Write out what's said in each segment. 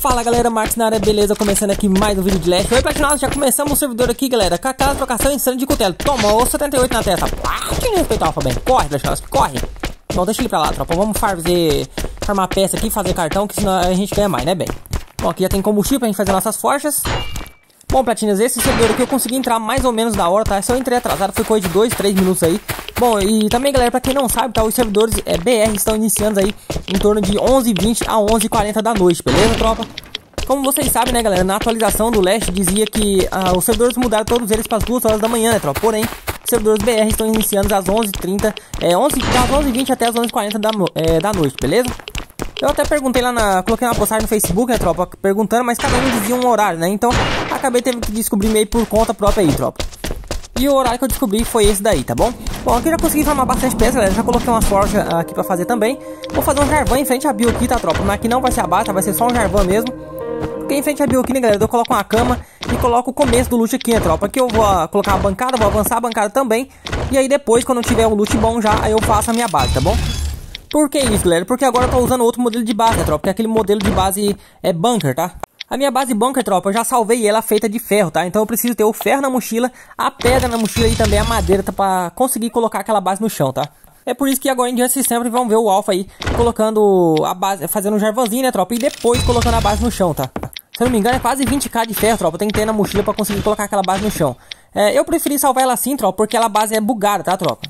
Fala galera, Marcos na área, beleza? Começando aqui mais um vídeo de Leste. Oi, Platinados, já começamos o servidor aqui, galera. Com aquela trocação insana de cutelo. Tomou 78 na testa. Ah, que respeitar bem. Corre, Platinados, corre. Bom, deixa ele pra lá, tropa. Vamos fazer, farmar peça aqui, fazer cartão, que senão a gente ganha mais, né, bem? Bom, aqui já tem combustível pra gente fazer nossas forjas. Bom, Platinas, esse servidor aqui eu consegui entrar mais ou menos da hora, tá? Se eu entrei atrasado, foi coisa de 2, 3 minutos aí. Bom, e também, galera, pra quem não sabe, tá? Os servidores é, BR estão iniciando aí em torno de 11h20 a 11h40 da noite, beleza, tropa? Como vocês sabem, né, galera, na atualização do Leste dizia que ah, os servidores mudaram todos eles para as 2 horas da manhã, né, tropa? Porém, os servidores BR estão iniciando às 11h30, é, 11, das 11h20 até as 11h40 da, é, da noite, beleza? Eu até perguntei lá na. Coloquei uma postagem no Facebook, né, tropa? Perguntando, mas cada um dizia um horário, né? Então acabei tendo que descobrir meio por conta própria aí, tropa. E o horário que eu descobri foi esse daí, tá bom? Bom, aqui eu já consegui formar bastante peça, galera. Já coloquei uma forja aqui pra fazer também. Vou fazer um jarvan em frente à bio aqui, tá, tropa? Mas aqui não vai ser a bata, vai ser só um jarvan mesmo. Porque em frente à bio aqui, né, galera, eu coloco uma cama e coloco o começo do loot aqui, né, tropa? Aqui eu vou uh, colocar a bancada, vou avançar a bancada também. E aí depois, quando tiver um loot bom já, aí eu faço a minha base, tá bom? Por que isso, galera? Porque agora eu tô usando outro modelo de base, né, tropa? Porque aquele modelo de base é bunker, tá? A minha base bunker, tropa, eu já salvei ela feita de ferro, tá? Então eu preciso ter o ferro na mochila, a pedra na mochila e também a madeira tá, pra conseguir colocar aquela base no chão, tá? É por isso que agora em diante vocês sempre vão ver o Alpha aí colocando a base, fazendo um jarvanzinho, né, tropa? E depois colocando a base no chão, tá? Se eu não me engano é quase 20k de ferro, tropa. Tem que ter na mochila pra conseguir colocar aquela base no chão. É, eu preferi salvar ela assim, tropa, porque ela base é bugada, tá, tropa?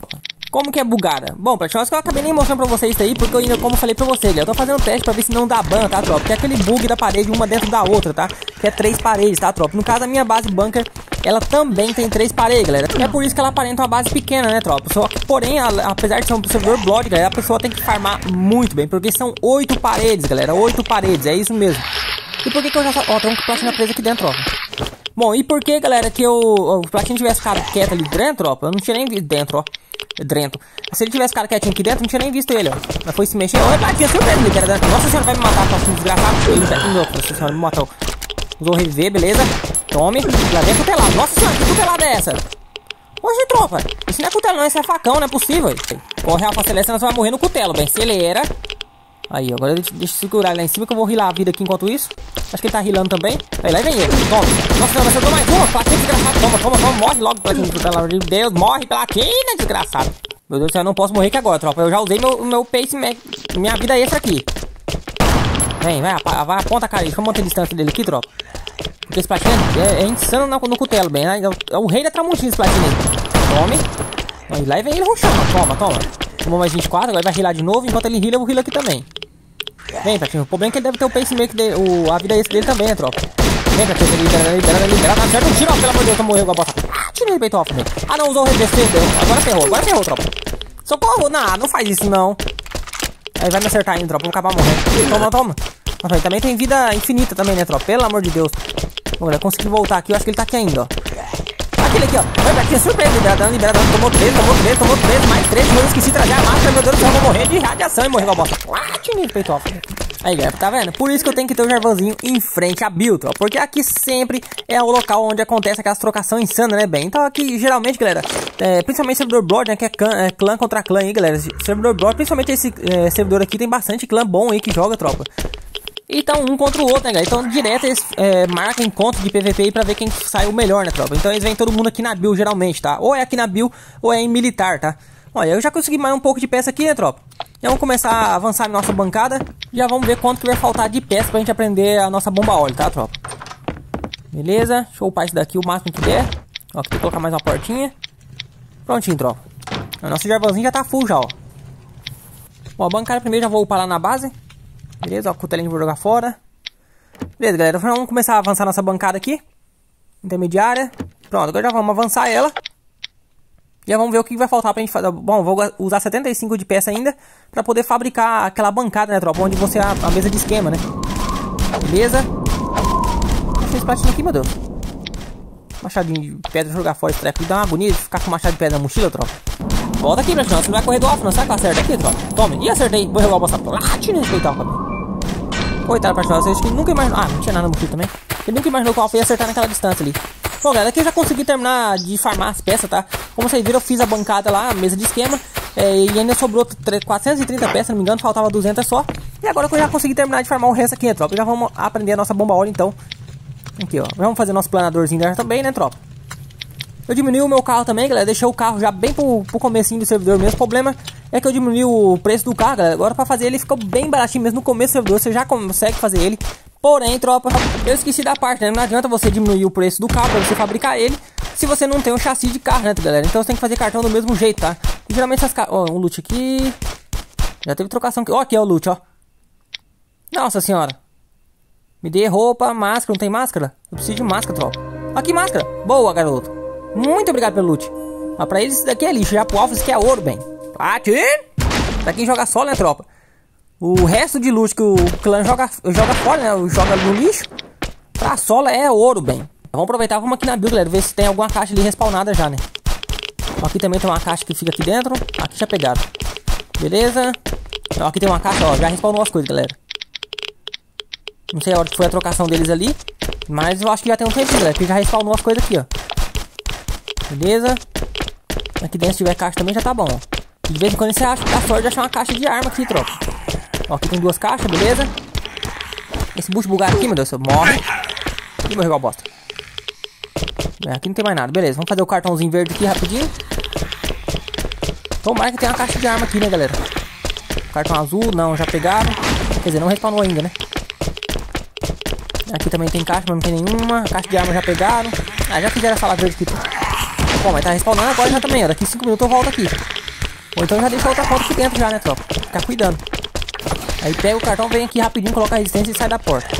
Como que é bugada? Bom, pra que eu acabei nem mostrando pra vocês isso aí, porque eu ainda, como eu falei pra vocês, eu tô fazendo teste pra ver se não dá ban, tá, tropa? Que é aquele bug da parede, uma dentro da outra, tá? Que é três paredes, tá, tropa? No caso, a minha base bunker, ela também tem três paredes, galera. É por isso que ela aparenta uma base pequena, né, tropa? Só que, porém, a, apesar de ser um servidor Blood, galera, a pessoa tem que farmar muito bem, porque são oito paredes, galera, oito paredes, é isso mesmo. E por que que eu já... Ó, tem um platina preso aqui dentro, ó. Bom, e por que, galera, que eu, o platina tivesse ficado quieto ali dentro, ó? Eu não tinha nem visto dentro, ó. Dentro. Se ele tivesse cara quietinho aqui dentro, não tinha nem visto ele, ó. Mas foi se mexer. Olha, platina, surpreende ele, cara. Nossa senhora, vai me matar, próximo desgraçado. Ele tá aqui, nossa senhora, me matou. Usou reviver, beleza? Tome. Lá vem cutelado. Nossa senhora, que cutelada é essa? Hoje, tropa. Isso não é cutelo, não. Isso é facão, não é possível. Corre, Alfa Celeste, nós vamos morrer no cutelo, bem. Acelera. Aí, agora deixa, deixa eu segurar lá em cima que eu vou rilar a vida aqui enquanto isso. Acho que ele tá rilando também. Aí, lá vem ele. Toma. Nossa, não, acertou mais uma. Platina desgraçado. Toma, toma, toma. Morre logo, platina. Pelo amor de Deus. Morre, platina, desgraçado. Meu Deus do céu, eu não posso morrer aqui agora, tropa. Eu já usei meu, meu pace, minha vida extra aqui. Vem, vai, vai, aponta a cara aí. Deixa eu manter a distância dele aqui, tropa. Porque esse platina é, é insano no, no cutelo, bem. Né? É, o, é rei da tramontina esse platina aí. Tome. Aí, lá vem ele ruxando. Toma, toma. Tomou mais 24, agora vai rilar de novo. Enquanto ele rila, eu vou rilar aqui também. Vem, Platinho. O problema é que ele deve ter o pacemaker dele, o, a vida extra dele também, né, tropa? Vem, Platinho. Libera, libera, libera. Tá certo. Tira, pelo amor de Deus, eu morreu igual a bosta. Ah, tirei o peito off, velho. Ah, não, usou o reverser. Agora ferrou, agora ferrou, tropa. Socorro! Não, não faz isso, não. Aí vai me acertar ainda, tropa. Vou acabar morrendo. Toma, toma. Ele também tem vida infinita também, né, tropa? Pelo amor de Deus. Ver, consegui voltar aqui. Eu acho que ele tá aqui ainda, ó. Aquele aqui, ó. Pra aqui, surpresa. Liberadão, liberadão. Tomou 13, tomou 13, tomou 13. Mais 13. Eu esqueci de trazer a máscara. Meu Deus do céu, vou morrer de radiação e morrer igual a bosta. Ah, tinha peito off. Aí, galera, tá vendo? Por isso que eu tenho que ter o Jarvanzinho em frente à build, ó. Porque aqui sempre é o local onde acontece aquelas trocações insanas, né, bem? Então aqui, geralmente, galera, é, principalmente servidor Blood, né, que é clã, é clã, contra clã aí, galera. Servidor Blood, principalmente esse é, servidor aqui, tem bastante clã bom aí que joga, tropa. Então, um contra o outro, né, galera? Então, direto eles é, marcam encontros de PVP aí pra ver quem sai o melhor, né, tropa? Então, eles vêm todo mundo aqui na build, geralmente, tá? Ou é aqui na build, ou é em militar, tá? Olha, eu já consegui mais um pouco de peça aqui, né, tropa? Já vamos começar a avançar na nossa bancada. Já vamos ver quanto que vai faltar de peça pra gente aprender a nossa bomba óleo, tá, tropa? Beleza, deixa eu upar isso daqui o máximo que der. Ó, aqui tem que colocar mais uma portinha. Prontinho, tropa. O nosso jarvãozinho já tá full já, ó. Bom, a bancada primeiro já vou upar lá na base. Beleza, ó, o cutelinho vou jogar fora. Beleza, galera, vamos começar a avançar nossa bancada aqui. Intermediária. Pronto, agora já vamos avançar ela. Já vamos ver o que vai faltar pra gente fazer. Bom, vou usar 75 de peça ainda pra poder fabricar aquela bancada, né, tropa? Onde você a, a mesa de esquema, né? Beleza? Deixa esse platina aqui, meu Deus. Machadinho de pedra jogar fora esse treco. Dá uma agonia de ficar com machado de pedra na mochila, tropa. Volta aqui, platina. Você não vai correr do alto, não. Será que eu acerto aqui, tropa? Tome. E acertei. Vou jogar o bosta. Platina, respeitar, rapaz. Coitado, platina. Você acha que nunca imaginou. Ah, não tinha nada na mochila também. Ele nunca imaginou Alfa ia acertar naquela distância ali. Bom, galera, aqui eu já consegui terminar de farmar as peças, tá? Como vocês viram, eu fiz a bancada lá, a mesa de esquema. É, e ainda sobrou 430 peças, se não me engano, faltava 200 só. E agora que eu já consegui terminar de farmar o resto aqui, né, tropa? Já vamos aprender a nossa bomba óleo, então. Aqui, ó. Vamos fazer nosso planadorzinho dela também, né, tropa? Eu diminui o meu carro também, galera. Deixei o carro já bem pro, pro comecinho do servidor mesmo. Problema é que eu diminui o preço do carro, galera. Agora pra fazer ele ficou bem baratinho mesmo no começo do servidor. Você já consegue fazer ele. Porém, tropa, eu esqueci da parte, né? Não adianta você diminuir o preço do carro pra você fabricar ele se você não tem um chassi de carro, né, galera? Então você tem que fazer cartão do mesmo jeito, tá? E geralmente essas Ó, um loot aqui... Já teve trocação aqui. Ó, aqui é o loot, ó. Nossa senhora. Me dê roupa, máscara. Não tem máscara? Eu preciso de máscara, tropa. Aqui, máscara. Boa, garoto. Muito obrigado pelo loot. Mas pra eles isso daqui é lixo. Já pro Alpha isso aqui é ouro, bem. Platin! Pra quem joga solo, né, tropa? O resto de loot que o clã joga, joga fora, né? Joga no lixo. Pra solo é ouro, bem. Vamos aproveitar, vamos aqui na build, galera. Ver se tem alguma caixa ali respawnada já, né? Aqui também tem uma caixa que fica aqui dentro. Aqui já pegaram. Beleza. Então, aqui tem uma caixa, ó. Já respawnou as coisas, galera. Não sei a hora que foi a trocação deles ali. Mas eu acho que já tem um tempo, galera. Que já respawnou as coisas aqui, ó. Beleza. Aqui dentro se tiver caixa também já tá bom, ó. De vez em quando você acha, dá sorte de achar uma caixa de arma aqui, tropa. Ó, aqui tem duas caixas, beleza. Esse bucho bugado aqui, meu Deus, morre. E morreu igual bosta. É, aqui não tem mais nada, beleza. Vamos fazer o cartãozinho verde aqui rapidinho. Tomara que tem uma caixa de arma aqui, né, galera? Cartão azul, não, já pegaram. Quer dizer, não respawnou ainda, né? Aqui também tem caixa, mas não tem nenhuma. Caixa de arma já pegaram. Ah, já fizeram a sala verde aqui. Bom, mas tá respawnando agora já também, ó. Daqui 5 minutos eu volto aqui. Ou então já deixa outra conta aqui dentro já, né, tropa? Ficar cuidando. Aí pega o cartão, vem aqui rapidinho, coloca a resistência e sai da porta.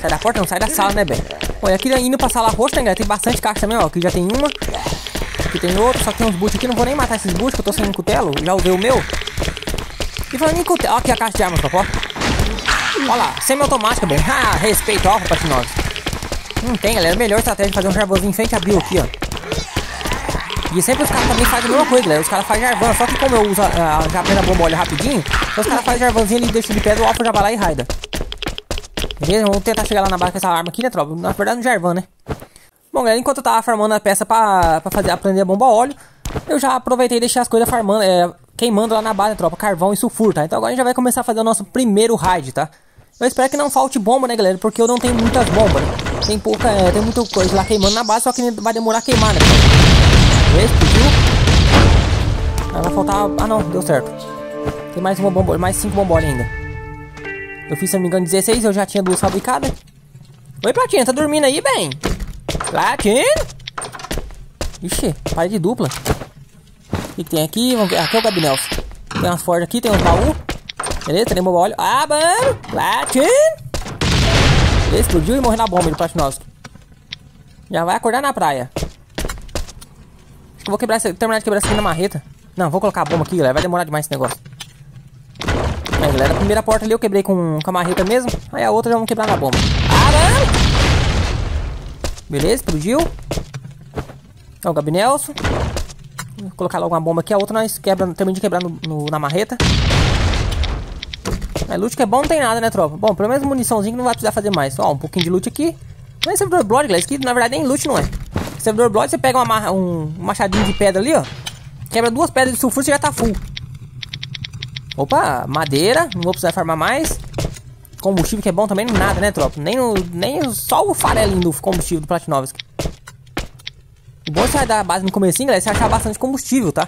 Sai da porta não, sai da sala, né, bem? Olha, aqui indo pra sala roxa, né, galera? Tem bastante caixa também, ó. Aqui já tem uma. Aqui tem outra, só que tem uns boots aqui. Não vou nem matar esses boots, que eu tô sem cutelo. Já usei o meu. E falando em cutelo, ó aqui a caixa de armas, tropa, ó. Olha lá, semi-automática, bem. Ah, respeito, ó, Patinosos. Não tem, galera. Melhor estratégia de fazer um jarvãozinho em frente a Bill aqui, ó. E sempre os caras também fazem a mesma coisa, galera. Os caras fazem jarvan, só que como eu uso a, a, já a bomba olha rapidinho, então os caras fazem jarvanzinho ali, deixa de pedra, o Alpha já vai lá e raida. Beleza? Vamos tentar chegar lá na base com essa arma aqui, né, tropa? Na verdade, no jarvan, né? Bom, galera, enquanto eu tava farmando a peça pra, pra fazer, aprender a bomba óleo, eu já aproveitei e deixei as coisas farmando, é, queimando lá na base, né, tropa? Carvão e sulfuro, tá? Então agora a gente já vai começar a fazer o nosso primeiro raid, tá? Eu espero que não falte bomba, né, galera? Porque eu não tenho muitas bombas, né? Tem pouca, é, tem muita coisa lá queimando na base, só que vai demorar a queimar, né? Explodiu. Ah, vai faltar... Ah, não. Deu certo. Tem mais uma bomba... Mais cinco bombolas ainda. Eu fiz, se não me engano, 16. Eu já tinha duas fabricadas. Oi, Platinha. Tá dormindo aí, bem? Platinha? Ixi, parede dupla. O que, que tem aqui? Vamos ver. Aqui é o gabinete. Tem umas forjas aqui. Tem uns baús. Beleza? Tem bomba óleo. Ah, mano. Platinha. Explodiu e morreu na bomba do Platinovski. Já vai acordar na praia. Eu vou quebrar essa, terminar de quebrar essa aqui na marreta. Não, vou colocar a bomba aqui, galera. Vai demorar demais esse negócio. Aí, galera, a primeira porta ali eu quebrei com, com a marreta mesmo. Aí a outra já vamos quebrar na bomba. Ah, Beleza, explodiu. É o Gabinelson. Vou colocar logo uma bomba aqui. A outra nós quebra, termina de quebrar no, no, na marreta. Mas loot que é bom não tem nada, né, tropa? Bom, pelo menos muniçãozinho que não vai precisar fazer mais. Ó, um pouquinho de loot aqui. Não é Blood, galera. Isso aqui na verdade nem loot, não é. Servidor Blood, você pega uma, um, machadinho de pedra ali, ó. Quebra duas pedras de sulfuro, você já tá full. Opa, madeira. Não vou precisar farmar mais. Combustível que é bom também, nada, né, tropa? Nem, nem só o farelinho do combustível do Platinovski. O bom é sair da base no começo, galera, você achar bastante combustível, tá?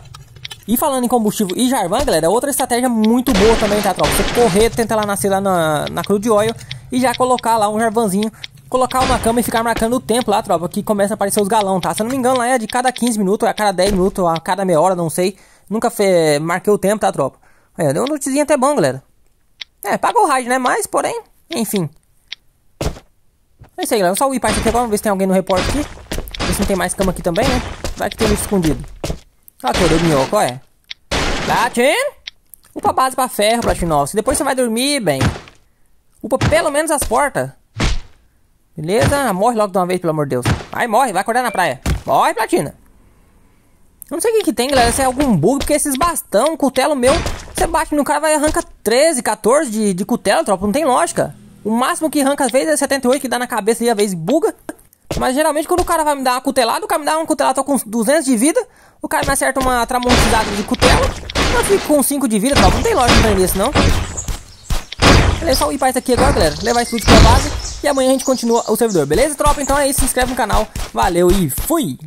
E falando em combustível e Jarvan, galera, é outra estratégia muito boa também, tá, tropa? Você correr, tentar lá nascer lá na, na Crude Oil e já colocar lá um Jarvanzinho colocar uma cama e ficar marcando o tempo lá, tropa, que começa a aparecer os galão, tá? Se eu não me engano, lá é de cada 15 minutos, a cada 10 minutos, a cada meia hora, não sei. Nunca fe... marquei o tempo, tá, tropa? É, deu um notezinho até bom, galera. É, pagou o raid, né? Mas, porém, enfim. É isso aí, galera. Só o ir aqui agora, vamos ver se tem alguém no repórter aqui. Ver se não tem mais cama aqui também, né? Vai que tem um escondido. Ó, que o minhoco, qual é? Platin? Upa base pra ferro, Platinovski. Depois você vai dormir, bem. Upa pelo menos as portas. Beleza? Morre logo de uma vez, pelo amor de Deus. Vai, morre, vai acordar na praia. Morre, Platina. Não sei o que, que tem, galera. Se é algum bug, porque esses bastão, cutelo meu, você bate no cara vai arranca 13, 14 de, de cutelo, tropa. Não tem lógica. O máximo que arranca às vezes é 78, que dá na cabeça e às vezes buga. Mas geralmente quando o cara vai me dar uma cutelada, o cara me dá uma cutelada, tô com 200 de vida. O cara me acerta uma tramontidade de cutelo. Eu fico com 5 de vida, tropa. Não tem lógica nisso, não. Beleza, só ir pra isso aqui agora, galera. Levar isso tudo pra base. E amanhã a gente continua o servidor, beleza, tropa? Então é isso, se inscreve no canal. Valeu e fui!